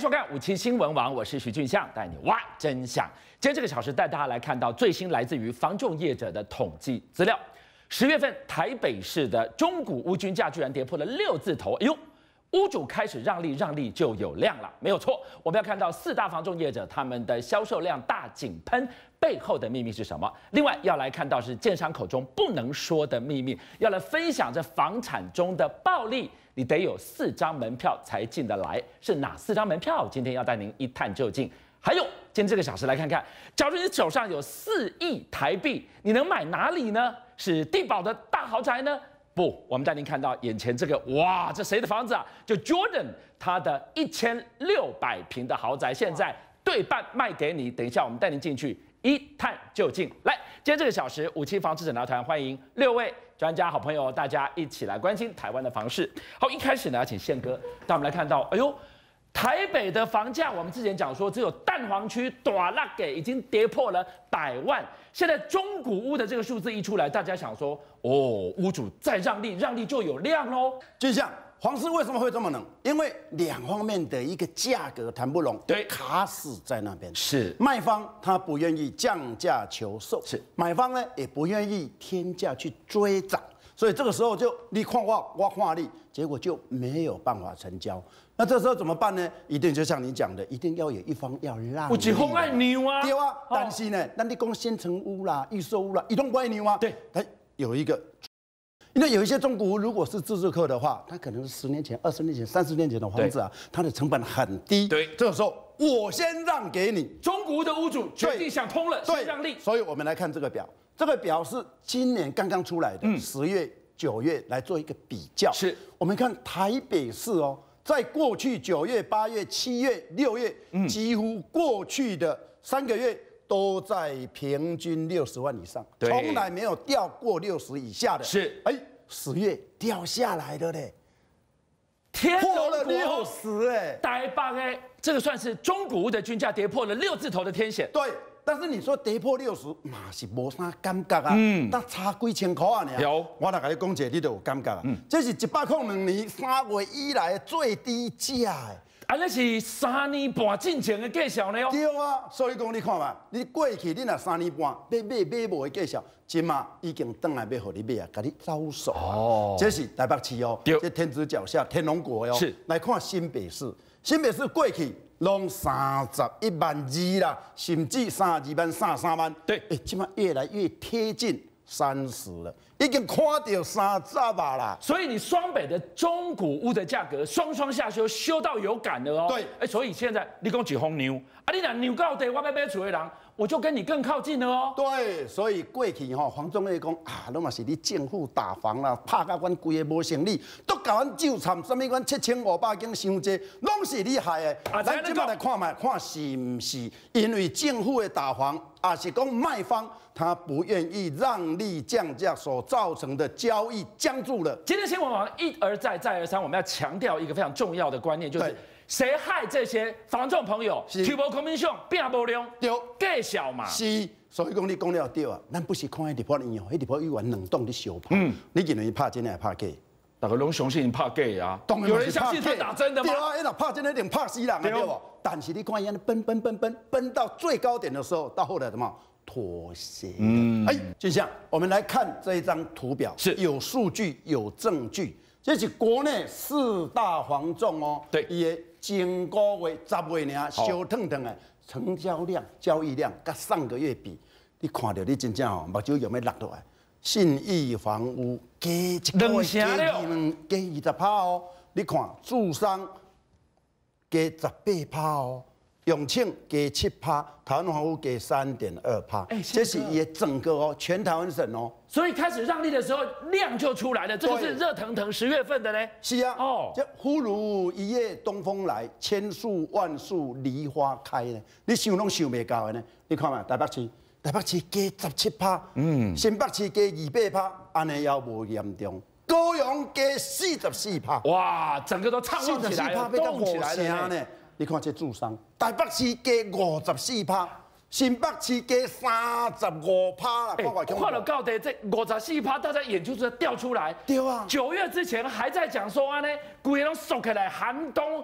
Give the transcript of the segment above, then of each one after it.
迎收看五七新闻网，我是徐俊相，带你挖真相。今天这个小时带大家来看到最新来自于房仲业者的统计资料。十月份台北市的中古屋均价居然跌破了六字头，哎呦！屋主开始让利，让利就有量了，没有错。我们要看到四大房仲业者他们的销售量大井喷背后的秘密是什么？另外要来看到是建商口中不能说的秘密，要来分享这房产中的暴利，你得有四张门票才进得来，是哪四张门票？今天要带您一探究竟。还有今天这个小时来看看，假如你手上有四亿台币，你能买哪里呢？是地宝的大豪宅呢？不，我们带您看到眼前这个，哇，这谁的房子啊？就 Jordan 他的一千六百平的豪宅，现在对半卖给你。等一下，我们带您进去一探究竟。来，今天这个小时，五七房子诊疗团欢迎六位专家好朋友，大家一起来关心台湾的房市。好，一开始呢，要请宪哥带我们来看到，哎呦。台北的房价，我们之前讲说，只有蛋黄区、短拉给已经跌破了百万。现在中古屋的这个数字一出来，大家想说，哦，屋主再让利，让利就有量喽。就像黄市为什么会这么冷？因为两方面的一个价格谈不拢，对，卡死在那边。是卖方他不愿意降价求售，是买方呢也不愿意天价去追涨。所以这个时候就你看我，我看你，结果就没有办法成交。那这时候怎么办呢？一定就像你讲的，一定要有一方要让。我几风爱牛啊！对啊，但是呢，那你讲先成屋啦、预售屋啦，一动怪牛啊。对，它有一个，因为有一些中古屋，如果是自住客的话，它可能是十年前、二十年前、三十年前的房子啊，它的成本很低。对，这个时候我先让给你。中古屋的屋主决定想通了，先让利。所以我们来看这个表。这个表是今年刚刚出来的，十月、九月来做一个比较。是我们看台北市哦，在过去九月、八月、七月、六月，几乎过去的三个月都在平均六十万以上，从来没有掉过六十以下的。是，哎，十月掉下来的嘞，破了六十哎，台北哎，这个算是中古屋的均价跌破了六字头的天险。对。但是你说跌破六十，嘛是无啥感觉啊，嗯，那差几千块啊，你有，我来跟你讲解，你都有感觉啊，嗯，这是一百零两年三月以来最低价诶，啊，那是三年半进前的介绍呢哦，对啊，所以讲你看嘛，你过去你那三年半买买买无的介绍，今嘛已经等来要互你买啊，给你招手哦，这是台北市哦，这天子脚下天龙国哟，是。来看新北市，新北市过去。拢三十一万二啦，甚至三十二万、三三万。对，哎，今嘛越来越贴近三十了，已经看到三十吧啦。所以你双北的中古屋的价格双双下修，修到有感了哦。对，哎，所以现在你讲几红牛，啊，你讲牛高地，我要买厝的人。我就跟你更靠近了哦。对，所以过去吼，黄总咧讲啊，拢嘛是你政府打房啦，拍到阮规个无生理，都搞阮纠缠，什么阮七千五百间伤济，拢是你害的。啊，咱即摆来看卖，看是毋是因为政府的打房，啊是讲卖方他不愿意让利降价所造成的交易僵住了？今天新闻网一而再再而三，我们要强调一个非常重要的观念，就是。谁害这些房仲朋友？是无空面上变无量，对，计小嘛。是，所以讲你讲了对啊，咱不是看迄地方医院，迄地方医院冷冻的小怕。嗯，你认为怕真还是怕假？大家拢相信怕假啊。有人相信他打真的吗？对啊，那怕真的一定怕死人，对不？但是你看，人奔奔奔奔奔到最高点的时候，到后来什么妥协？嗯，哎，就像我们来看这一张图表，是有数据有证据，这是国内四大黄种哦，对，也。前个月十月呢，小腾腾的成交量、交易量，跟上个月比，你看到你真正哦，目睭有没落落来？信义房屋加一个加二两加二十趴哦，你看住商加十八趴哦。永庆给七趴，台湾房屋给三点二趴，哎，这是也整个哦，全台湾省哦，所以开始让利的时候量就出来了，这个是热腾腾十月份的呢。是啊，哦，这忽如一夜东风来，千树万树梨花开呢，你想拢想未到的呢？你看嘛，台北市，台北市加十七趴，嗯，新北市加二八趴，安尼也无严重，高雄加四十四趴，哇，整个都畅旺起来，动起来了呢。你看这住商，台北市加五十四趴，新北市加三十五趴啦。看了到底，这五十四趴，大家眼珠子掉出来。对啊。九月之前还在讲说安呢，鬼都缩起来，寒冬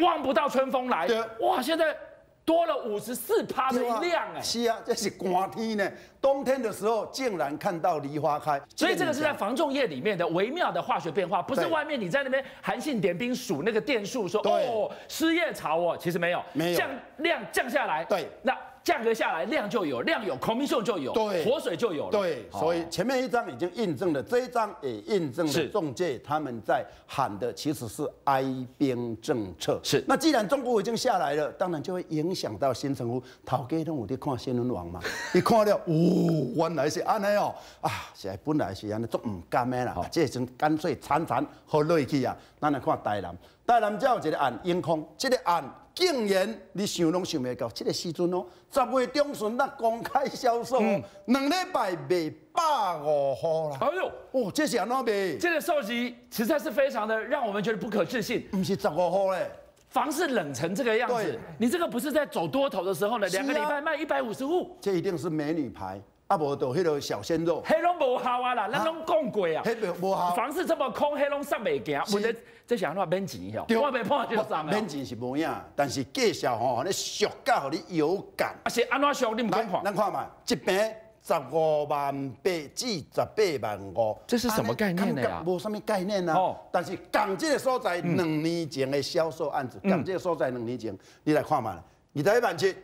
望不到春风来。对哇，现在多了五十四趴的量啊是啊，这是寒天呢，冬天的时候竟然看到梨花开，所以这个是在防重液里面的微妙的化学变化，不是外面你在那边韩信点兵数那个电数说哦失业潮哦，其实没有，没有。降量降下来，对。那价格下来量就有，量有 commission 就有，对。活水就有了，对，哦。所以前面一张已经印证了，这一张也印证了中介他们在喊的其实是哀兵政策。是。那既然中国已经下来了，当然就会影响到新城府。头家拢有在看新闻网嘛，你看了，哦，原来是安尼哦，啊，是的本来是安尼，足唔甘的啦，啊这阵干脆惨惨好落去啊。咱来看台南，台南才有一个案英空，这个案。竟然你想拢想袂到，这个时阵哦，十月中旬咱公开销售哦，两礼拜卖百五号啦。哎呦，哦，这是安怎卖？这个售级实在是非常的让我们觉得不可置信。不是十五号嘞，房市冷成这个样子，你这个不是在走多头的时候呢？两个礼拜卖一百五十户，这一定是美女牌，啊无就迄个小鲜肉，迄拢无效啊啦，咱拢讲过啊。迄无无效。房市这么空，迄拢煞袂行，是问题这想话免钱哟，对我袂碰就上了。免钱是无影，但是介绍吼，你俗到互你有感。啊是安怎上你唔敢，看？咱看嘛，一平十五万八至十八万五，这是什么概念呢呀无什么概念啊。哦但是港这个所在两年前的销售案子，港这个所在两年前，你来看嘛，二十一万七，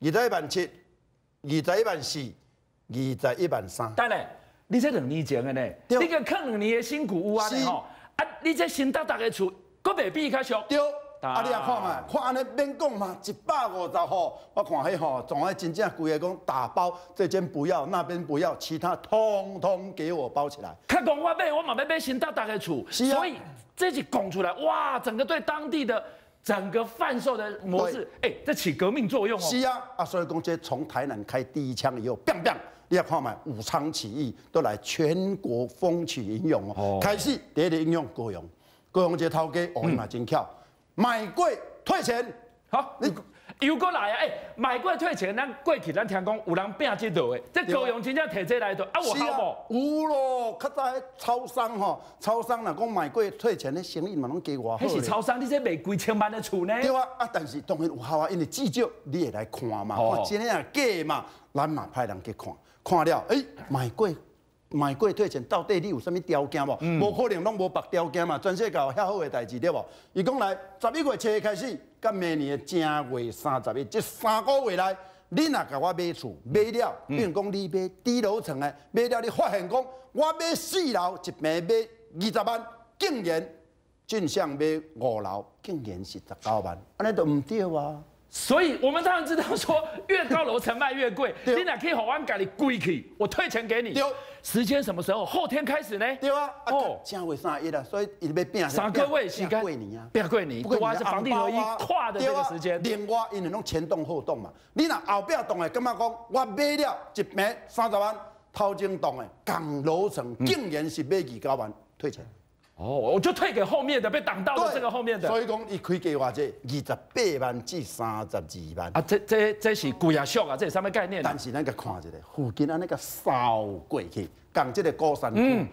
二十一万七，二十一万四，二十一万三。等下，你这两年前的呢？对你个坑两年的新古屋啊吼，啊，你这新搭搭的厝，佫袂比较俗。对，啊啊，你也看嘛，看安尼免讲嘛，一百五十号，我看迄吼，总爱真正规个讲打包，这间不要，那边不要，其他通通给我包起来。看讲我买，我嘛要买新搭搭的厝，是啊所以这是讲出来，哇，整个对当地的整个贩售的模式，哎，这起革命作用哦。是啊，啊，所以公这从台南开第一枪以后，biang biang，你要看嘛，武昌起义都来全国风起云涌哦。哦开始第一个应用高雄，高雄这头家哦，伊嘛真巧，买贵退钱。好，你又过来啊！哎、买过退钱，咱过去咱听讲有人拼这道的，这高雄真正摕这来的，啊，有是好无？有咯，较早的超商吼，超商若讲买贵退钱的生意嘛，拢加外好迄是。超商，你这卖几千万的厝呢？对啊，啊，但是当然有效啊，因为至少你会来看嘛，哦看真诶啊假的嘛，咱嘛派人去看，看了，诶、买贵。买贵退钱，到底你有啥物条件无？无、可能拢无白条件嘛，全世界有遐好的代志对无？伊讲来十一月七开始，到明年的正月三十一，这三个月内，你若甲我买厝买了，比如讲你买低楼层的，买了你发现讲我买四楼一平买二十万，竟然进项买五楼，竟然是十九万，安尼都毋对啊！所以我们当然知道说，越高楼层卖越贵，对你哪可以好玩改你贵去，我退钱给你对。时间什么时候？后天开始呢？对啊，啊哦，正月三十一啦，所以你要变三个位时间，贵你啊。不要过年，对啊，是房地合一跨的这个时间。另外，因为拢前动后动嘛，你若后壁动的，感觉讲我买了一平三十万，头前动的港楼层竟然是买二九万退钱。哦，我就退给后面的被挡到的这个后面的。所以讲伊开价偌济，二十八万至三十二万。啊，这这这是贵啊俗啊，这是什么概念啊？但是咱个看一下，附近安尼个扫过去，讲这个高山嗯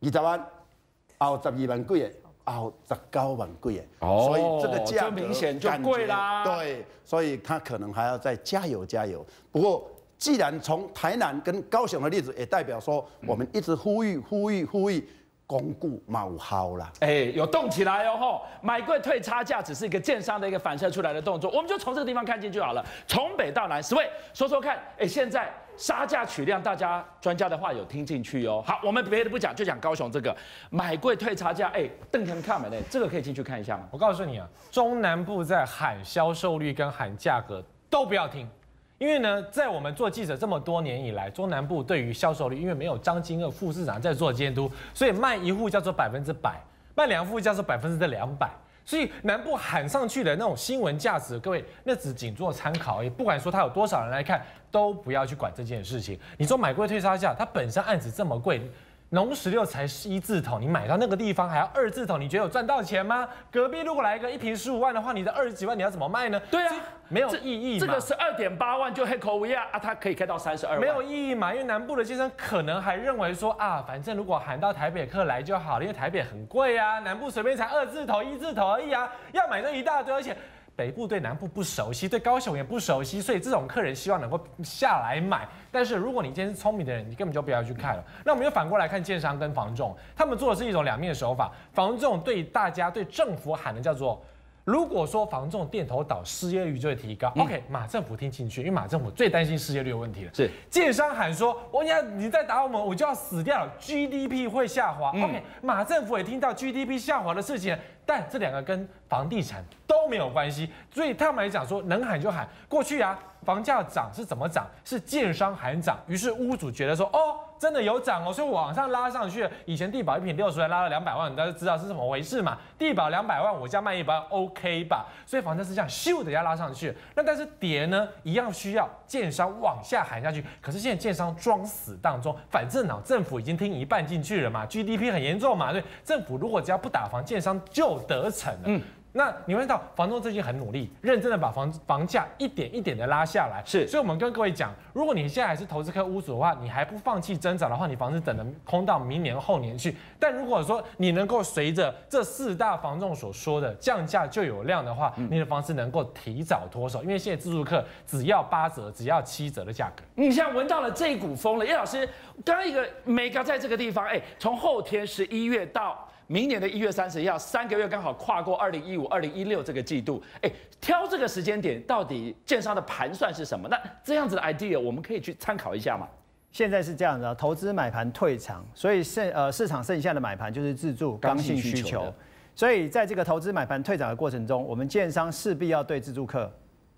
区，二十万，后十二万几的，后十九万贵的，哦所以这个价明显就贵啦对，所以他可能还要再加油加油。不过，既然从台南跟高雄的例子，也代表说我们一直呼吁呼吁呼吁，巩固嘛有效啦。哎，有动起来哦吼！买贵退差价只是一个建商的一个反射出来的动作，我们就从这个地方看进去好了。从北到南，十位说说看，哎，现在杀价取量，大家专家的话有听进去哦。好，我们别的不讲，就讲高雄这个买贵退差价，哎，邓天看没呢？这个可以进去看一下吗？我告诉你啊，中南部在喊销售率跟喊价格都不要听，因为呢，在我们做记者这么多年以来，中南部对于销售率，因为没有张金二副市长在做监督，所以卖一户叫做百分之百，卖两户叫做百分之两百。所以南部喊上去的那种新闻价值，各位那只仅做参考而已。不管说他有多少人来看，都不要去管这件事情。你说买贵退差价，它本身案子这么贵，农十六才一字头，你买到那个地方还要二字头，你觉得有赚到钱吗？隔壁如果来一个一瓶十五万的话，你的二十几万你要怎么卖呢？对啊，没有意义这个是二点八万就黑口维亚啊，它可以开到三十二万，没有意义嘛？因为南部的先生可能还认为说啊，反正如果喊到台北客来就好了，因为台北很贵啊，南部随便才二字头、一字头而已啊，要买这一大堆，而且。北部对南部不熟悉，对高雄也不熟悉，所以这种客人希望能够下来买。但是如果你今天是聪明的人，你根本就不要去看了。那我们又反过来看建商跟房仲，他们做的是一种两面手法。房仲对大家、对政府喊的叫做。如果说房仲店头倒，失业率就会提高。OK，马政府听进去，因为马政府最担心失业率的问题了。是，建商喊说，我你你再打我们，我就要死掉了，GDP 会下滑。OK，马政府也听到 GDP 下滑的事情，但这两个跟房地产都没有关系，所以他们来讲说，能喊就喊。过去啊，房价涨是怎么涨？是建商喊涨，于是屋主觉得说，哦。真的有涨哦，所以往上拉上去。以前地保一平六十万拉了两百万，大家知道是怎么回事嘛？地保两百万，我家卖一百万，OK 吧？所以房价是这样咻的要拉上去。那但是跌呢，一样需要建商往下喊下去。可是现在建商装死当中，反正呢，政府已经听一半进去了嘛，GDP 很严重嘛，对，政府如果只要不打房，建商就得逞了。嗯。那你会看到房东最近很努力，认真的把房房价一点一点的拉下来。是，所以我们跟各位讲，如果你现在还是投资客屋主的话，你还不放弃增长的话，你房子等着空到明年后年去。但如果说你能够随着这四大房仲所说的降价就有量的话，你的房子能够提早脱手，因为现在自住客只要八折，只要七折的价格。你现在闻到了这一股风了，叶老师，刚刚一个 mega 在这个地方，哎，从后天十一月到。明年的一月三十一号，三个月刚好跨过二零一五、二零一六这个季度。哎，挑这个时间点，到底建商的盘算是什么？那这样子的 idea，我们可以去参考一下嘛？现在是这样的，投资买盘退场，所以剩呃市场剩下的买盘就是自住刚性需求。所以在这个投资买盘退场的过程中，我们建商势必要对自住客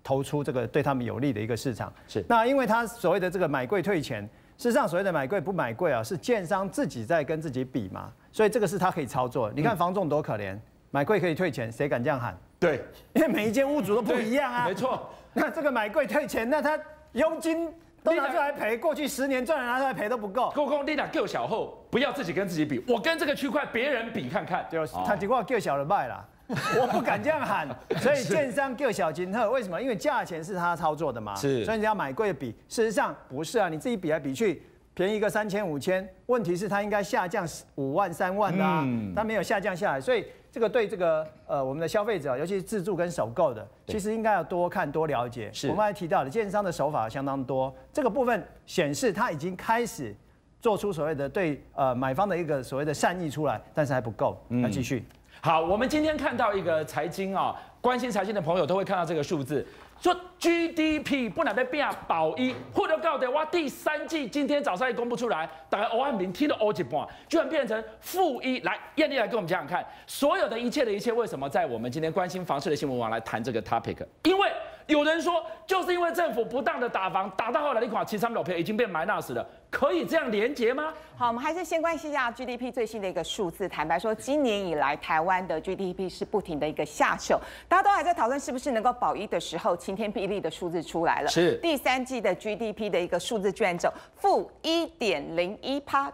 投出这个对他们有利的一个市场。是。那因为他所谓的这个买贵退钱，事实上所谓的买贵不买贵啊，是建商自己在跟自己比嘛。所以这个是他可以操作。你看房仲多可怜，买贵可以退钱，谁敢这样喊？对，因为每一间屋主都不一样啊。没错。那这个买贵退钱，那他佣金都拿出来赔，过去十年赚的拿出来赔都不够。公公，你俩够小后，不要自己跟自己比，我跟这个区块别人比看看。就是他几块够小了卖了，我不敢这样喊。所以建商各小金特，为什么？因为价钱是他操作的嘛。是。所以你要买贵的比，事实上不是啊，你自己比来比去。便宜个三千五千，问题是它应该下降五万三万的啊，它没有下降下来，所以这个对这个呃我们的消费者，尤其是自住跟首购的，其实应该要多看多了解。是，我们还提到的建商的手法相当多，这个部分显示他已经开始做出所谓的对呃买方的一个所谓的善意出来，但是还不够，要继续。好，我们今天看到一个财经啊，关心财经的朋友都会看到这个数字。说 GDP 不能被变保一，或者告的哇，第三季今天早上一公布出来，大概欧万明听了欧几半，居然变成负一。来，艳丽来跟我们讲讲看，所有的一切的一切，为什么在我们今天关心房市的新闻网来谈这个 topic？因为有人说，就是因为政府不当的打房，打到后来一款七三老票已经被埋纳死了，可以这样连接吗？好，我们还是先关心一下 GDP 最新的一个数字。坦白说，今年以来台湾的 GDP 是不停的一个下手，大家都还在讨论是不是能够保一的时候，晴天霹雳的数字出来了，是第三季的 GDP 的一个数字居然走负一点零一趴。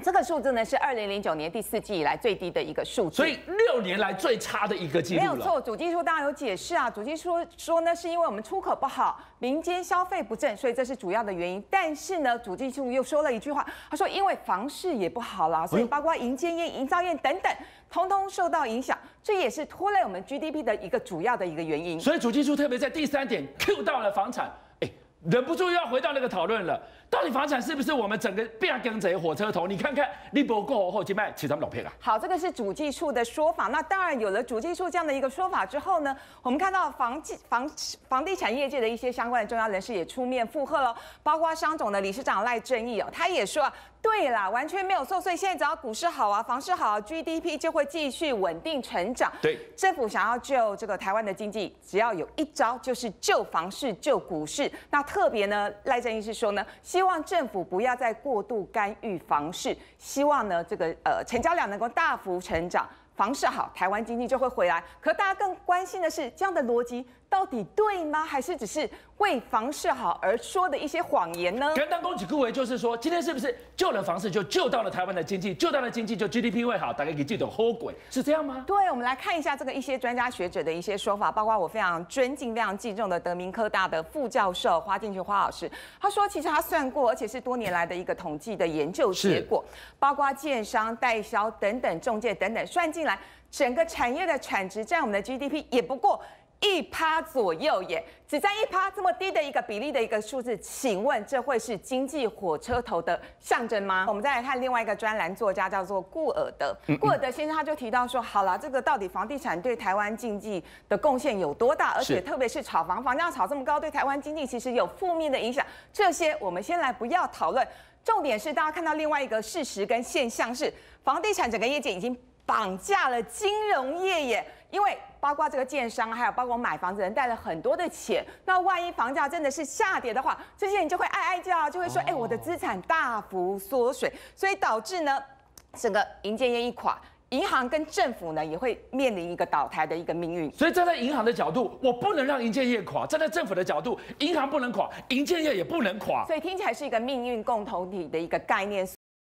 这个数字呢是二零零九年第四季以来最低的一个数字，所以六年来最差的一个季度没有错，主计处当然有解释啊，主计处说呢是因为我们出口不好，民间消费不振，所以这是主要的原因。但是呢，主计处又说了一句话，他说因为房市也不好啦，所以包括银建业、营造业等等，通通受到影响，这也是拖累我们 GDP 的一个主要的一个原因。所以主计处特别在第三点 Q 到了房产。忍不住又要回到那个讨论了，到底房产是不是我们整个变跟着火车头？你看看立博过后，去卖其他老片啊。好，这个是主计处的说法。那当然有了主计处这样的一个说法之后呢，我们看到房地房房地产业界的一些相关的重要人士也出面附和了，包括商总的理事长赖正义哦，他也说。对啦，完全没有错。所以现在只要股市好啊，房市好，GDP 就会继续稳定成长。对，政府想要救这个台湾的经济，只要有一招，就是救房市、救股市。那特别呢，赖正义是说呢，希希望政府不要再过度干预房市，希望呢这个呃成交量能够大幅成长，房市好，台湾经济就会回来。可大家更关心的是，这样的逻辑到底对吗？还是只是为房市好而说的一些谎言呢？跟当供给顾维就是说，今天是不是救了房市就救到了台湾的经济，救到了经济就 GDP 会好，大概给这种后鬼是这样吗？对，我们来看一下这个一些专家学者的一些说法，包括我非常尊敬、非常敬重的德明科大的副教授花进去花老师，他说，其实他算过，而且是多年来的一个统计的研究结果，包括建商、代销等等、中介等等，算进来，整个产业的产值占我们的 GDP 也不过。一趴左右耶，只占一趴这么低的一个比例的一个数字，请问这会是经济火车头的象征吗？我们再来看另外一个专栏作家叫做顾尔德，顾尔德先生他就提到说，好了，这个到底房地产对台湾经济的贡献有多大？而且特别是炒房，房价炒这么高，对台湾经济其实有负面的影响。这些我们先来不要讨论，重点是大家看到另外一个事实跟现象是，房地产整个业界已经绑架了金融业耶。因为包括这个建商，还有包括买房子人带了很多的钱，那万一房价真的是下跌的话，这些人就会哀哀叫，就会说，哎，我的资产大幅缩水，所以导致呢，整个银建业一垮，银行跟政府呢也会面临一个倒台的一个命运。所以站在银行的角度，我不能让银建业垮；站在政府的角度，银行不能垮，银建业也不能垮。所以听起来是一个命运共同体的一个概念。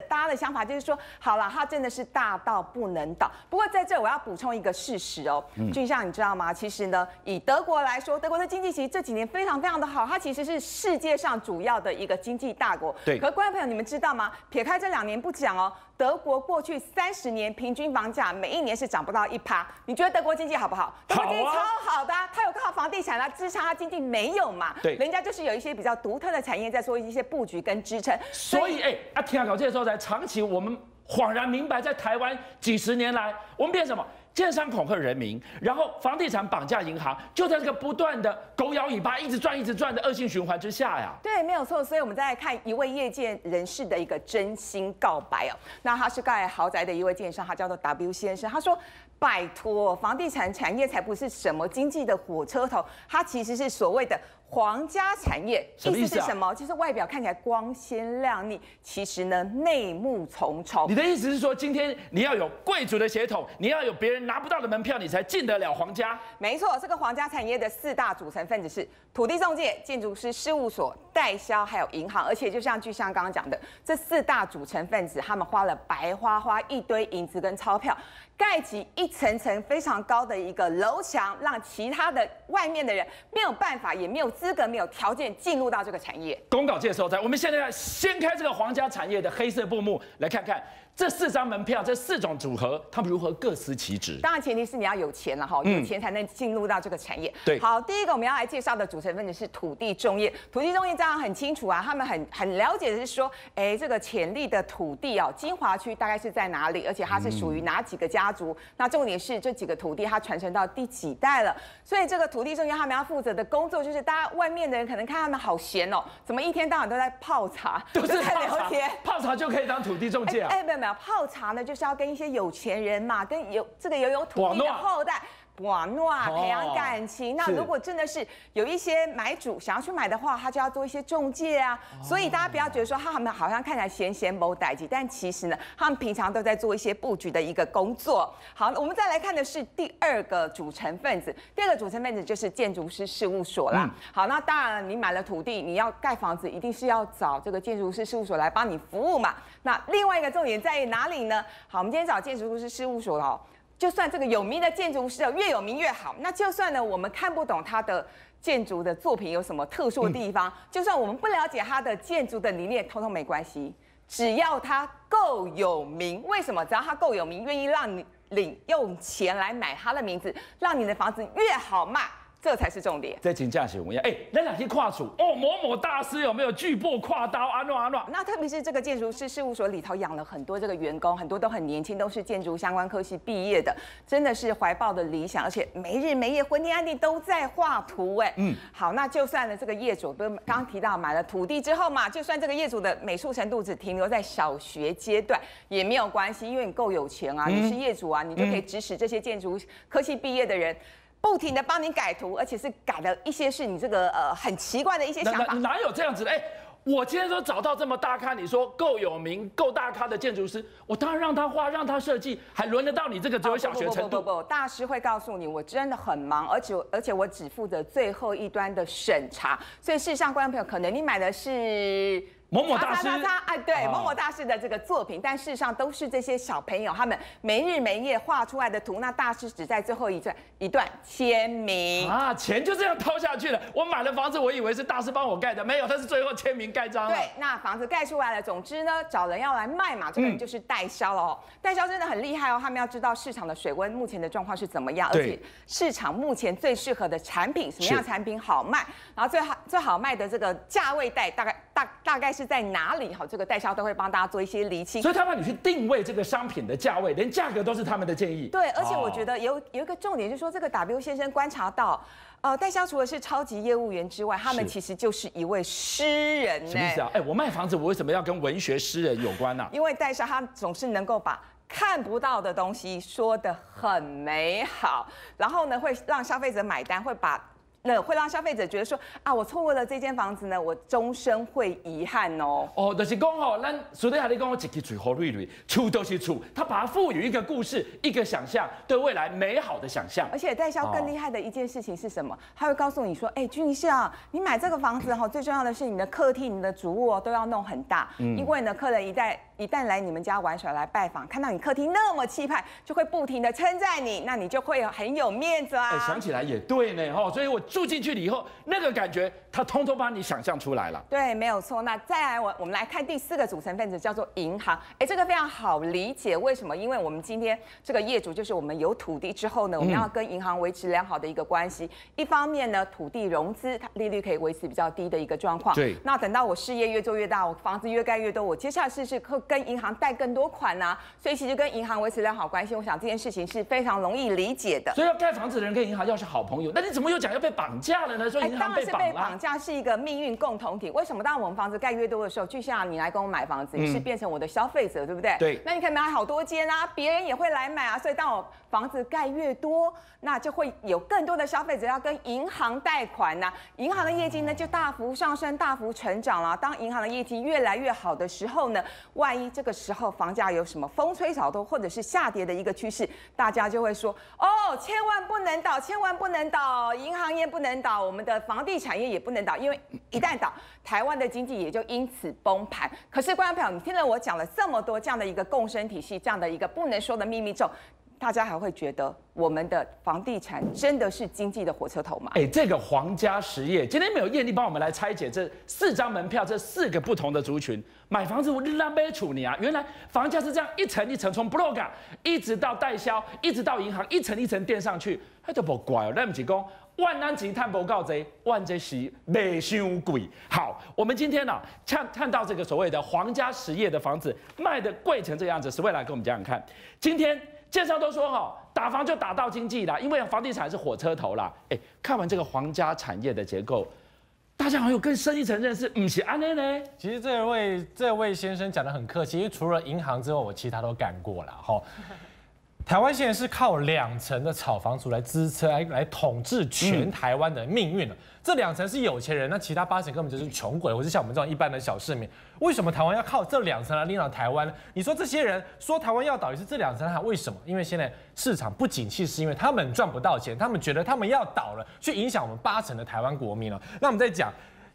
大家的想法就是说，好了，它真的是大到不能倒。不过在这我要补充一个事实哦，俊相你知道吗？其实呢，以德国来说，德国的经济其实这几年非常非常的好，它其实是世界上主要的一个经济大国。对。可观众朋友，你们知道吗？撇开这两年不讲哦。德国过去三十年平均房价每一年是涨不到一趴，你觉得德国经济好不好？德国经济超好的，它有靠房地产来支撑它经济没有嘛？对，人家就是有一些比较独特的产业在做一些布局跟支撑。所以，哎，啊，听搞这个时候才长期我们恍然明白，在台湾几十年来，我们变什么？建商恐吓人民，然后房地产绑架银行，就在这个不断的狗咬尾巴、一直转、一直转的恶性循环之下呀。对，没有错。所以我们再来看一位业界人士的一个真心告白哦。那他是盖豪宅的一位建商，他叫做 W 先生。他说：“拜托，房地产产业才不是什么经济的火车头，它其实是所谓的。”皇家产业意思是什么？就是外表看起来光鲜亮丽，其实呢内幕重重。你的意思是说，今天你要有贵族的血统，你要有别人拿不到的门票，你才进得了皇家？没错，这个皇家产业的四大组成分子是土地中介、建筑师事务所、代销，还有银行。而且就像巨像刚刚讲的，这四大组成分子，他们花了白花花一堆银子跟钞票。盖起一层层非常高的一个楼墙，让其他的外面的人没有办法，也没有资格、没有条件进入到这个产业。公告介绍在，我们现在要掀开这个皇家产业的黑色布幕，来看看。这四张门票，这四种组合，他们如何各司其职？当然，前提是你要有钱了哈，有钱才能进入到这个产业。对，好，第一个我们要来介绍的组成分子是土地中业。土地中业这样很清楚啊，他们很很了解的是说，哎，这个潜力的土地哦，金华区大概是在哪里？而且它是属于哪几个家族？那重点是这几个土地它传承到第几代了？所以这个土地中业他们要负责的工作就是，大家外面的人可能看他们好闲哦，怎么一天到晚都在泡茶，都是在聊天，泡茶就可以当土地中介啊？哎，没有没有，泡茶呢。就是要跟一些有钱人嘛，跟有这个有有土地的后代。玩诺培养感情。那如果真的是有一些买主想要去买的话，他就要做一些中介啊。所以大家不要觉得说他们好像看起来闲闲某待机，但其实呢，他们平常都在做一些布局的一个工作。好，我们再来看的是第二个组成分子。第二个组成分子就是建筑师事务所啦。好，那当然你买了土地，你要盖房子，一定是要找这个建筑师事务所来帮你服务嘛。那另外一个重点在于哪里呢？好，我们今天找建筑师事务所哦。就算这个有名的建筑师越有名越好，那就算呢我们看不懂他的建筑的作品有什么特殊的地方，就算我们不了解他的建筑的理念，通通没关系，只要他够有名。为什么？只要他够有名，愿意让你领用钱来买他的名字，让你的房子越好卖。这才是重点。在请假写文样，哎，那两天跨组哦，某某大师有没有巨破跨刀啊？诺啊诺。那特别是这个建筑师事务所里头养了很多这个员工，很多都很年轻，都是建筑相关科系毕业的，真的是怀抱的理想，而且没日没夜、昏天暗地都在画图。哎，嗯，好，那就算了，这个业主，都刚刚提到买了土地之后嘛，就算这个业主的美术程度只停留在小学阶段也没有关系，因为你够有钱啊，你是业主啊，你就可以指使这些建筑科系毕业的人。不停的帮你改图，而且是改了一些是你这个呃很奇怪的一些想法。哪有这样子的？哎，我今天说找到这么大咖，你说够有名、够大咖的建筑师，我当然让他画、让他设计，还轮得到你这个只有小学程度？不不不不，大师会告诉你，我真的很忙，而且而且我只负责最后一端的审查，所以事实上，观众朋友，可能你买的是。某某大师，哎，对，某某大师的这个作品，但事实上都是这些小朋友他们没日没夜画出来的图。那大师只在最后一段一段签名啊，钱就这样掏下去了。我买了房子，我以为是大师帮我盖的，没有，他是最后签名盖章。对，那房子盖出来了，总之呢，找人要来卖嘛，这个人就是代销了哦。代销真的很厉害哦，他们要知道市场的水温目前的状况是怎么样，而且市场目前最适合的产品，什么样产品好卖，然后最好最好卖的这个价位带大概大大概是。在哪里？好，这个代销都会帮大家做一些厘清，所以他帮你去定位这个商品的价位，连价格都是他们的建议。对，而且我觉得有有一个重点，就是说这个 W 先生观察到，呃，代销除了是超级业务员之外，他们其实就是一位诗人。什么意思啊？哎，我卖房子，我为什么要跟文学诗人有关呢？因为代销他总是能够把看不到的东西说得很美好，然后呢，会让消费者买单，会把。那会让消费者觉得说啊，我错过了这间房子呢，我终身会遗憾哦。哦，就是讲哦，咱苏德亚你讲我一支嘴好锐锐，处都是处，他把它赋予一个故事，一个想象，对未来美好的想象。而且代销更厉害的一件事情是什么？他会告诉你说，哎，君相，你买这个房子哈，最重要的是你的客厅、你的主卧都要弄很大，因为呢，客人一旦一旦来你们家玩耍来拜访，看到你客厅那么气派，就会不停的称赞你，那你就会很有面子啊。哎，想起来也对呢，哈，所以我。住进去了以后，那个感觉，他通通把你想象出来了。对，没有错。那再来，我我们来看第四个组成分子，叫做银行。哎，这个非常好理解，为什么？因为我们今天这个业主就是我们有土地之后呢，我们要跟银行维持良好的一个关系。一方面呢，土地融资，它利率可以维持比较低的一个状况。对。那等到我事业越做越大，我房子越盖越多，我接下来是不是会跟银行贷更多款呢？所以其实跟银行维持良好关系，我想这件事情是非常容易理解的。所以要盖房子的人跟银行要是好朋友，那你怎么又讲要被绑？架了呢？所以当然是被绑架，是一个命运共同体。为什么？当我们房子盖越多的时候，就像你来跟我买房子，你是变成我的消费者，对不对？对。那你可以买好多间啊，别人也会来买啊。所以当我房子盖越多，那就会有更多的消费者要跟银行贷款呐。银行的业绩呢就大幅上升、大幅成长了。当银行的业绩越来越好的时候呢，一这个时候房价有什么风吹草动或者是下跌的一个趋势，大家就会说：哦，千万不能倒，千万不能倒，银行业。不能倒，我们的房地产业也不能倒，因为一旦倒，台湾的经济也就因此崩盘。可是，观众朋友，你听了我讲了这么多这样的一个共生体系，这样的一个不能说的秘密之后，大家还会觉得我们的房地产真的是经济的火车头吗？哎，这个皇家实业今天没有艳丽帮我们来拆解这四张门票，这四个不同的族群买房子，我日拉杯处理啊！原来房价是这样一层一层，从 broker 一直到代销，一直到银行，一层一层垫上去，那就不怪哦，那不是讲。万安吉探不告贼，万这是美修贵。好，我们今天呢看看到这个所谓的皇家实业的房子卖的贵成这样子，是未来跟我们讲讲看。今天介绍都说哈，打房就打到经济啦，因为房地产是火车头啦。哎，看完这个皇家产业的结构，大家好像有更深一层认识，不是安内呢？其实这位这位先生讲得很客气，因为除了银行之外，我其他都干过了哈。台湾现在是靠两层的炒房族来支撑、来来统治全台湾的命运了。这两层是有钱人，那其他八成根本就是穷鬼，或是像我们这种一般的小市民。为什么台湾要靠这两层来领导台湾呢？你说这些人说台湾要倒也是这两层，为什么？因为现在市场不景气，是因为他们赚不到钱，他们觉得他们要倒了，去影响我们八成的台湾国民了。那我们在讲。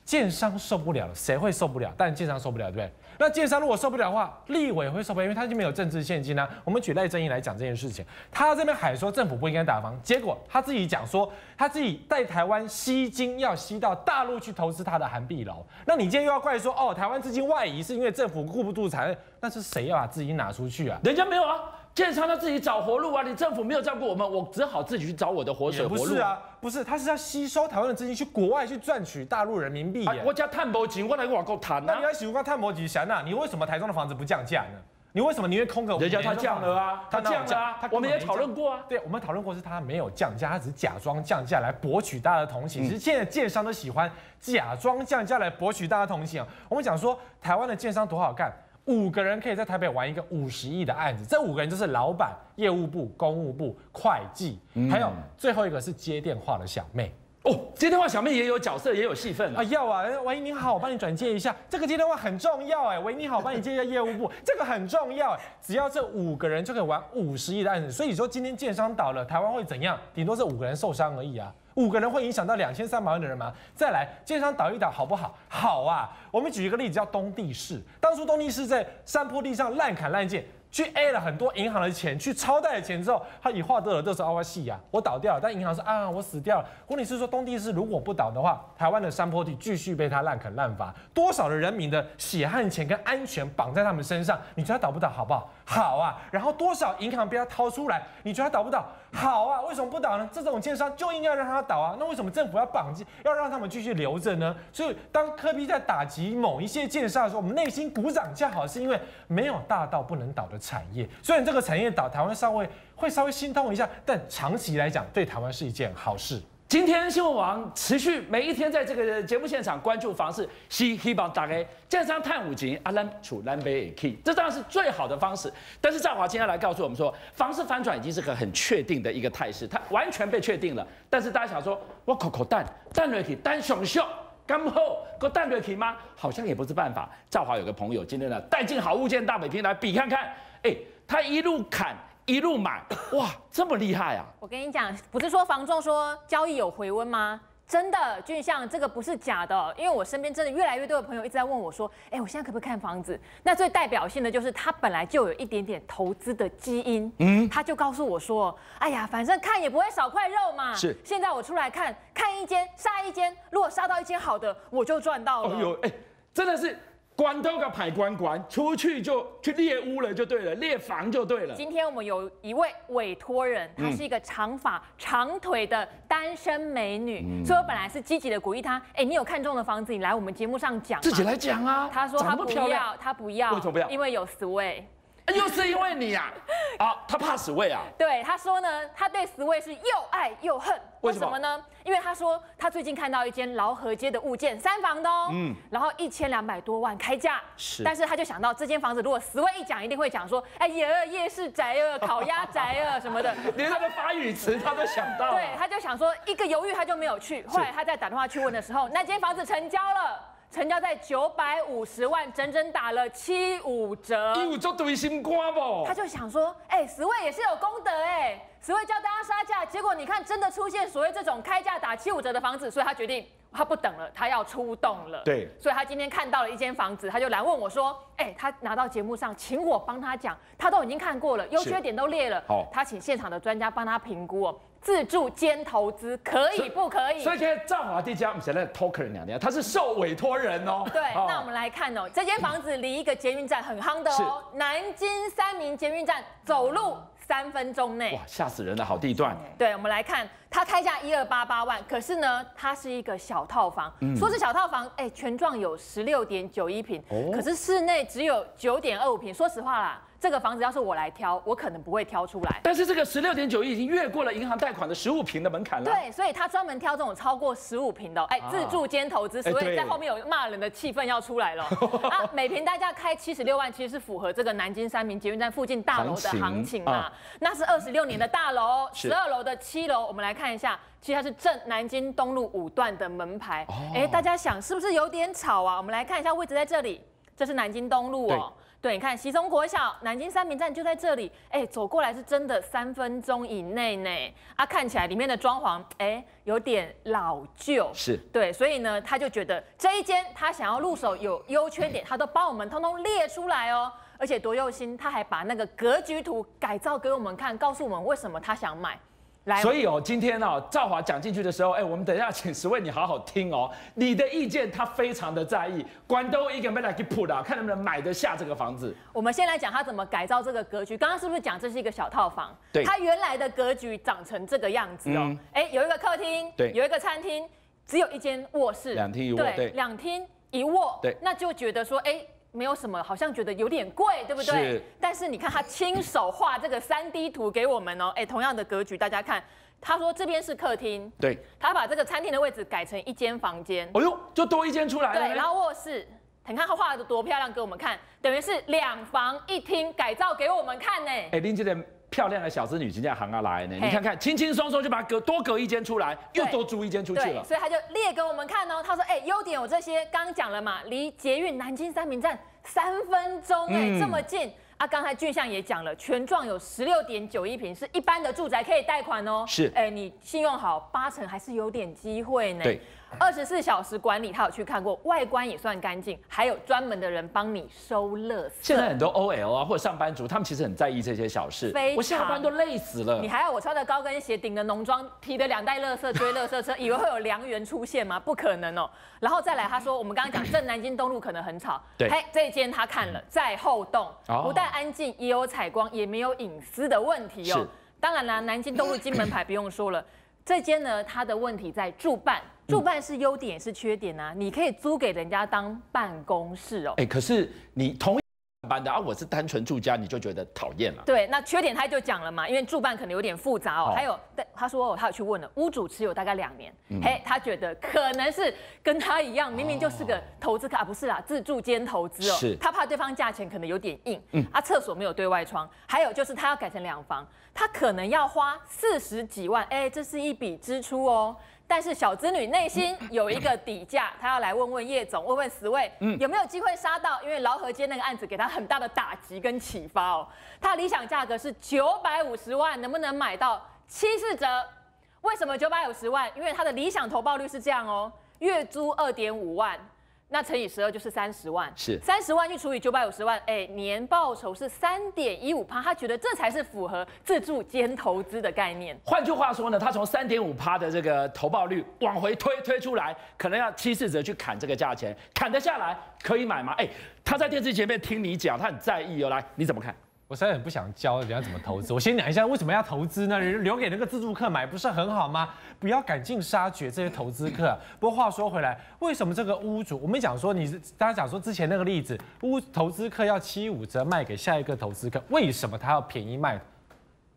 建商受不了了，谁会受不了？但建商受不了，对不对？那建商如果受不了的话，立委会受不了，因为他就没有政治现金啊。我们举赖正义来讲这件事情，他这边喊说政府不应该打房，结果他自己讲说他自己在台湾吸金要吸到大陆去投资他的韩碧楼。那你今天又要怪说哦，台湾资金外移是因为政府顾不住财，那是谁要把资金拿出去啊？人家没有啊。建商他自己找活路啊！你政府没有照顾我们，我只好自己去找我的活水活路。不是啊，不是，他是要吸收台湾的资金去国外去赚取大陆人民币。我家探博金，我来我够谈。那你要喜欢探博金，想那，你为什么台中的房子不降价呢？你为什么宁愿空个？人家他降了啊，他降了啊，我们也讨论过啊。对，我们讨论过是他没有降价，他只是假装降价来博取大家的同情。其实现在建商都喜欢假装降价来博取大家同情啊。我们讲说台湾的建商多好干。五个人可以在台北玩一个五十亿的案子，这五个人就是老板、业务部、公务部、会计，还有最后一个是接电话的小妹。哦，接电话小妹也有角色，也有戏份啊，啊。要啊，喂，你好，我帮你转接一下，这个接电话很重要哎，喂，你好，我帮你接一下业务部，这个很重要哎，只要这五个人就可以玩五十亿的案子，所以说今天建商倒了，台湾会怎样？顶多是五个人受伤而已啊。五个人会影响到两千三百万的人吗？再来，建商倒一倒好不好？好啊。我们举一个例子，叫东地市。当初东地市在山坡地上滥砍滥建，去 A 了很多银行的钱，去超贷的钱之后，他以画得了，这是阿瓦西呀，我倒掉了，但银行说啊，我死掉了。问题是说东地市如果不倒的话，台湾的山坡地继续被他滥砍滥伐，多少的人民的血汗钱跟安全绑在他们身上，你觉得他倒不倒好不好？好啊。然后多少银行被他掏出来，你觉得他倒不倒？好啊。为什么不倒呢？这种建商就应该让他倒啊。那为什么政府要绑进，要让他们继续留着呢？所以当科比在打击某一些建商的时候，我们内心鼓掌叫好，是因为没有大到不能倒的产业。虽然这个产业倒，台湾稍微会稍微心痛一下，但长期来讲，对台湾是一件好事。今天新闻网持续每一天在这个节目现场关注房市，希希望大家建商探五级，阿兰处兰北也 key，这当然是最好的方式。但是赵华今天来告诉我们说，房市反转已经是个很确定的一个态势，它完全被确定了。但是大家想说，我口口蛋蛋瑞 k 蛋熊秀。刚后个蛋瑞 k 吗？好像也不是办法。赵华有个朋友今天呢带进好物件大北平来比看看，哎，他一路砍一路买，哇，这么厉害啊！我跟你讲，不是说房仲说交易有回温吗？真的，俊相，这个不是假的，因为我身边真的越来越多的朋友一直在问我说，哎，我现在可不可以看房子？那最代表性的就是他本来就有一点点投资的基因，嗯，他就告诉我说，哎呀，反正看也不会少块肉嘛。是现在我出来看看一间杀一间，如果杀到一间好的，我就赚到了。哦呦，哎，真的是关都个排关关，出去就去猎屋了，就对了，猎房就对了。今天我们有一位委托人，她是一个长发长腿的单身美女，嗯所以我本来是积极的鼓励她，哎，你有看中的房子，你来我们节目上讲。自己来讲啊。她说她不要，她不要，为什么不要因为有 sway。哎又是因为你呀、啊？啊，他怕死位啊。对，他说呢，他对 sway 是又爱又恨。为什么呢？因为他说他最近看到一间劳合街的物件，三房的哦，嗯，然后一千两百多万开价，是但是他就想到这间房子如果 sway 一讲，一定会讲说，哎呀，夜市宅啊，烤鸭宅啊什么的，连他的发语词他都想到了。对，他就想说一个犹豫，他就没有去。后来他在打电话去问的时候，那间房子成交了，成交在九百五十万，整整打了七五折。你有做对心肝不他？就想说，哎、十位也是有功德哎，十位叫大家杀价，结果你看真的出现所谓这种开价打七五折的房子，所以他决定他不等了，他要出动了。对所以他今天看到了一间房子，他就来问我说，哎、他拿到节目上，请我帮他讲，他都已经看过了，优缺点都列了，好他请现场的专家帮他评估哦，自助兼投资可以不可以？所以现在赵华地家，我们现在 talker 娘娘，他是受委托人哦。对，哦那我们来看哦，这间房子离一个捷运站很夯的哦，南京三明捷运站，走路三分钟内哇，。吓死人的好地段。对，我们来看，它开价一二八八万，可是呢，它是一个小套房，嗯说是小套房，哎，全幢有十六点九一平，哦可是室内只有九点二五平。说实话啦，这个房子要是我来挑，我可能不会挑出来。但是这个十六点九亿已经越过了银行贷款的十五平的门槛了。对，所以他专门挑这种超过十五平的哦，哎，自住兼投资，所以在后面有骂人的气氛要出来了。啊，每平大价开七十六万，其实是符合这个南京三明捷运站附近大楼的行情嘛啊。那是二十六年的大楼，十二楼的七楼，我们来看一下，其实它是正南京东路五段的门牌。哦哎，大家想是不是有点吵啊？我们来看一下位置在这里，这是南京东路哦。对，你看西松国小、南京三明站就在这里，哎，走过来是真的三分钟以内呢。啊，看起来里面的装潢，哎，有点老旧。是对，所以呢，他就觉得这一间他想要入手有优缺点，他都帮我们通通列出来哦。而且多用心，他还把那个格局图改造给我们看，告诉我们为什么他想买。来，所以哦，今天哦，赵华讲进去的时候，哎，我们等一下请十位你好好听哦，你的意见他非常的在意，关都一个没来给普的，看能不能买得下这个房子。我们先来讲他怎么改造这个格局。刚刚是不是讲这是一个小套房？对他原来的格局长成这个样子哦嗯。哎、有一个客厅，对有一个餐厅，只有一间卧室，两厅一卧对两厅一卧，对那就觉得说，哎、没有什么，好像觉得有点贵，对不对？是？但是你看他亲手画这个三 D 图给我们哦，哎，同样的格局，大家看，他说这边是客厅，对，他把这个餐厅的位置改成一间房间，哦呦，就多一间出来了对，然后卧室，你看他画的多漂亮，给我们看，等于是两房一厅改造给我们看呢。哎，林姐的漂亮的小资女这样行啊来呢，你看看，轻轻松松就把它隔多隔一间出来，又多租一间出去，了。所以他就列给我们看哦。他说：“哎、优点有这些，刚刚讲了嘛，离捷运南京三明站三分钟，哎、嗯这么近。”啊，刚才俊相也讲了，全幢有十六点九一平，是一般的住宅可以贷款哦。是哎、你信用好，八成还是有点机会呢。对，二十四小时管理，他有去看过，外观也算干净，还有专门的人帮你收垃圾。现在很多 OL 啊，或者上班族，他们其实很在意这些小事非。常我下班都累死了你。还要我穿着高跟鞋，顶着浓妆，提着两袋垃圾追垃圾车，以为会有良缘出现吗？不可能哦。然后再来，他说我们刚刚讲 正南京东路可能很吵，对嘿，这一间他看了，在后栋哦，不但安静，也有采光，也没有隐私的问题哦。当然啦，南京东路金门牌不用说了，这间呢，它的问题在住办，住办是优点也是缺点啊，你可以租给人家当办公室哦。哎，可是你同一班的啊，我是单纯住家，你就觉得讨厌了。对，那缺点他就讲了嘛，因为住办可能有点复杂哦。哦还有，但他说、哦、他有去问了，屋主持有大概两年，嗯嘿，他觉得可能是跟他一样，明明就是个投资客、啊，不是啦，自住兼投资哦。是他怕对方价钱可能有点硬，嗯，啊，厕所没有对外窗，还有就是他要改成两房，他可能要花四十几万，哎，这是一笔支出哦。但是小资女内心 有一个底价，她要来问问叶总，问问十位，有没有机会杀到？因为劳合街那个案子给她很大的打击跟启发哦。她理想价格是九百五十万，能不能买到七四折？为什么九百五十万？因为她的理想投报率是这样哦，月租二点五万。那乘以十二就是三十万，是三十万去除以九百五十万，哎，年报酬是三点一五趴，他觉得这才是符合自住兼投资的概念。换句话说呢，他从三点五趴的这个投报率往回推推出来，可能要七四折去砍这个价钱，砍得下来可以买吗？哎，他在电视前面听你讲，他很在意哦。来，你怎么看？我实在很不想教人家怎么投资。我先讲一下为什么要投资呢？留给那个自助客买不是很好吗？不要赶尽杀绝这些投资客。不过话说回来，为什么这个屋主，我们讲说你是大家讲说之前那个例子，屋投资客要七五折卖给下一个投资客，为什么他要便宜卖？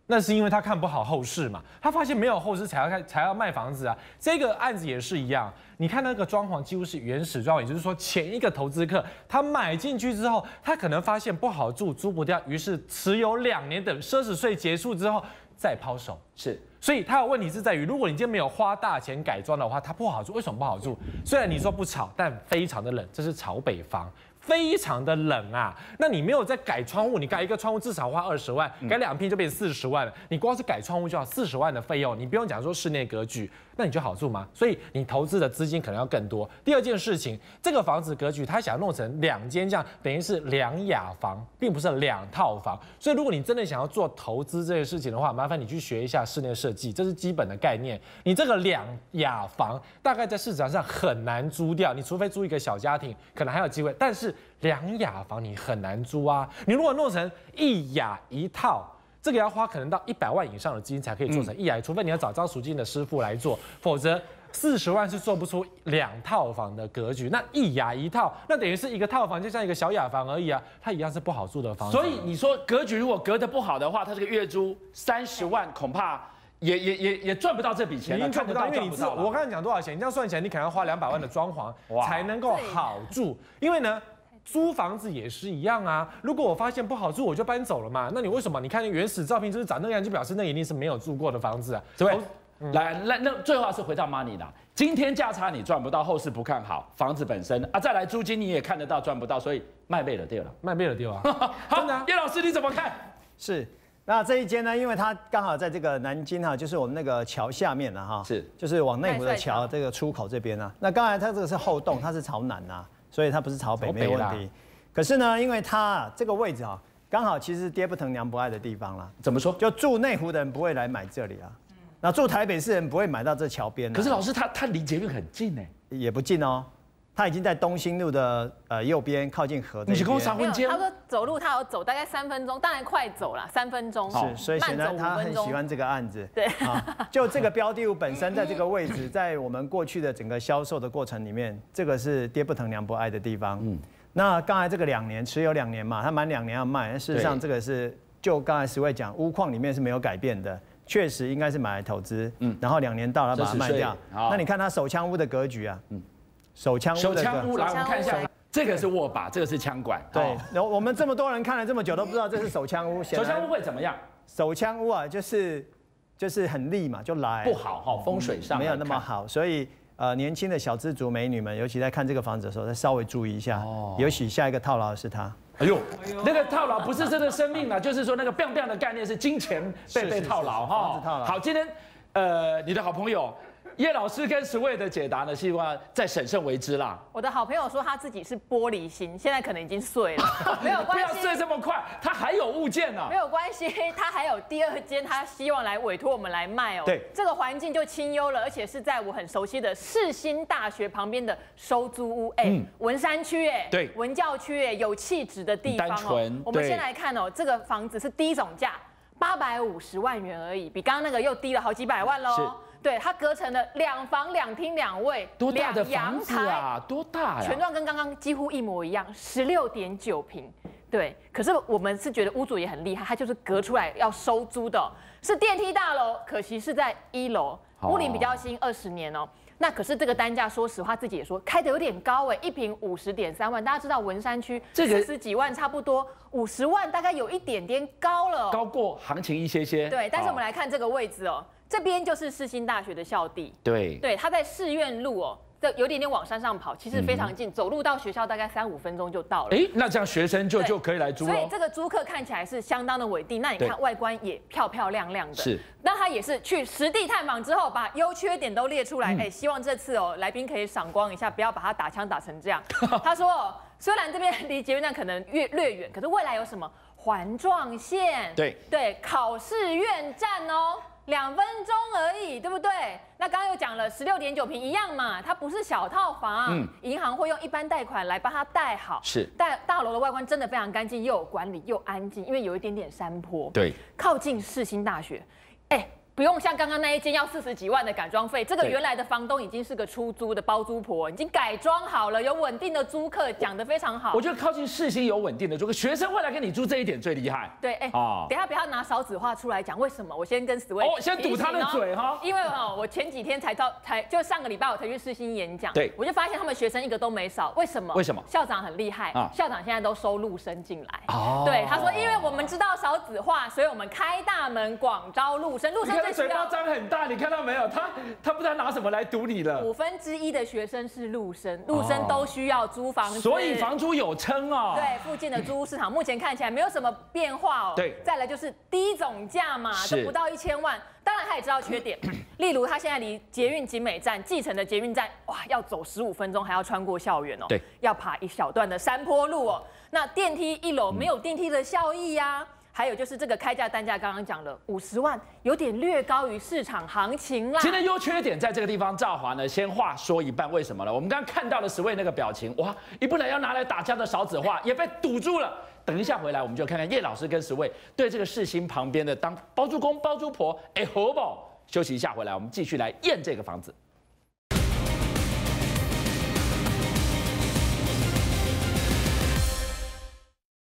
那是因为他看不好后市嘛，他发现没有后市才要开才要卖房子啊。这个案子也是一样，你看那个装潢几乎是原始装潢，也就是说前一个投资客他买进去之后，他可能发现不好住，租不掉，于是持有两年，等奢侈税结束之后再抛售。是所以他的问题是在于，如果你今天没有花大钱改装的话，它不好住。为什么不好住？虽然你说不吵，但非常的冷，这是朝北房。非常的冷啊，那你没有在改窗户，你改一个窗户至少花二十万，改两片就变四十万了。你光是改窗户就要四十万的费用，你不用讲说室内格局，那你就好住吗？所以你投资的资金可能要更多。第二件事情，这个房子格局他想弄成两间这样，等于是两雅房，并不是两套房。所以如果你真的想要做投资这件事情的话，麻烦你去学一下室内设计，这是基本的概念。你这个两雅房大概在市场上很难租掉，你除非租一个小家庭，可能还有机会，但是两雅房你很难租啊。你如果弄成一雅一套。这个要花可能到一百万以上的资金才可以做成一雅，除非你要找招赎金的师傅来做，否则四十万是做不出两套房的格局。那一雅一套，那等于是一个套房就像一个小雅房而已啊，它一样是不好住的房子。所以你说格局如果隔得不好的话，它这个月租三十万，恐怕也也也也赚不到这笔钱赚不到，因为你知道我刚才讲多少钱，你这样算起来，你可能要花两百万的装潢哇才能够好住，因为呢。租房子也是一样啊，如果我发现不好住，我就搬走了嘛。那你为什么？你看原始照片就是长那样，就表示那一定是没有住过的房子啊。这位，来，那那最后还是回到 money 啦。今天价差你赚不到，后市不看好，房子本身啊，再来租金你也看得到赚不到，所以卖背了掉了。卖没了丢啊，好真的啊，叶老师你怎么看？是，那这一间呢，因为它刚好在这个南京哈，就是我们那个桥下面了哈，是就是往内湖的桥桥这个出口这边啊。那刚才它这个是后洞，它是朝南啊，所以它不是朝北，没有问题。可是呢，因为它啊这个位置啊，刚好其实是爹不疼娘不爱的地方啦，怎么说？就住内湖的人不会来买这里啊，那住台北市人不会买到这桥边啊。可是老师他他离捷运很近呢，也不近哦，它已经在东兴路的呃右边，靠近河的你是跟我边。没有，上婚他说走路他有走大概三分钟，当然快走了，三分钟，是，所以显然他很喜欢。欢这个案子。对啊，就这个标的物本身 在这个位置，在我们过去的整个销售的过程里面，这个是爹不疼娘不爱的地方。嗯，那刚才这个两年持有两年嘛，他满两年要卖，事实上这个是就刚才十位讲，屋况里面是没有改变的。确实应该是买来投资，嗯，然后两年到了把它卖掉那你看他手枪屋的格局啊，嗯，手枪屋手枪屋，来我们看一下这个是握把，这个是枪管。对哦，然后我们这么多人看了这么久都不知道这是手枪屋，手枪屋会怎么样？手枪屋啊，就是就是很利嘛，就来不好哈，风水上没有。那么好，所以呃，年轻的小资族美女们，尤其在看这个房子的时候，再稍微注意一下，哦也许下一个套牢的是他。哎呦，那个套牢不是真的生命了，就是说那个 biang biang 的概念是金钱被被套牢哈套牢好，今天呃，你的好朋友叶老师跟十位的解答呢，希望再审慎为之啦。我的好朋友说他自己是玻璃心，现在可能已经碎了，没有不关系。不要碎这么快，他还有物件呢没。有关系，他还有第二间，他希望来委托我们来卖哦。对这个环境就清幽了，而且是在我很熟悉的世新大学旁边的收租屋，哎、嗯文山区，哎，对文教区，哎，有气质的地方哦。我们先来看哦，这个房子是低总价八百五十万元而已，比刚刚那个又低了好几百万是喽。对，它隔成了两房两厅两卫，多大的房子台啊？多大呀？全幢跟刚刚几乎一模一样，十六点九平。对，可是我们是觉得屋主也很厉害，他就是隔出来要收租的哦、是电梯大楼，可惜是在一楼，哦屋龄比较新，二十年哦。那可是这个单价，说实话自己也说开的有点高哎，一平五十点三万。大家知道文山区这个四十几万，差不多五十万，大概有一点点高了哦、高过行情一些些。对，但是我们哦来看这个位置哦，这边就是世新大学的校地，对对，他在市院路哦，这有点点往山上跑，其实非常近，走路到学校大概三五分钟就到了。哎，那这样学生就就可以来租喽。所以这个租客看起来是相当的稳定，那你看外观也漂漂亮亮的。是，那他也是去实地探访之后，把优缺点都列出嗯来。哎、希望这次哦，来宾可以赏光一下，不要把他打枪打成这样。他说哦，虽然这边离捷运站可能略略远，可是未来有什么环状线？对对，考试院站哦。两分钟而已，对不对？那刚刚又讲了十六点九平一样嘛，它不是小套房，嗯银行会用一般贷款来帮它贷好。是但大楼的外观真的非常干净，又有管理又安静，因为有一点点山坡。对，靠近世新大学，哎、不用像刚刚那一间要四十几万的改装费，这个原来的房东已经是个出租的包租婆，已经改装好了，有稳定的租客，讲得非常好我。觉得靠近市心有稳定的租，客学生会来跟你租这一点最厉害。对，哎、哦等下不要拿少子化出来讲，为什么？我先跟死位哦先堵他的嘴哈因为哦，我前几天才到，才就上个礼拜我才去市心演讲，对我就发现他们学生一个都没少，为什么？为什么校长很厉害，啊校长现在都收陆生进来。哦对，他说，因为我们知道少子化，所以我们开大门广招陆生，陆你看他嘴巴。张很大，你看到没有？他他不知道拿什么来堵你了。五分之一的学生是陆生，陆生都需要租房子，所以房租有撑哦。对附近的租屋市场目前看起来没有什么变化哦。对再来就是低总价嘛，是就不到一千万。当然他也知道缺点，例如他现在离捷运景美站继承的捷运站，哇，要走十五分钟，还要穿过校园哦。对，要爬一小段的山坡路哦。那电梯一楼没有电梯的效益呀、还有就是这个开价单价，刚刚讲了五十万，有点略高于市场行情啦。今天优缺点在这个地方，赵华呢先话说一半，为什么呢？我们刚刚看到了十位那个表情，哇，一不能要拿来打架的勺子话也被堵住了。等一下回来，我们就看看叶老师跟十位对这个世新旁边的当包租公包租婆，哎，好不？休息一下，回来我们继续来验这个房子。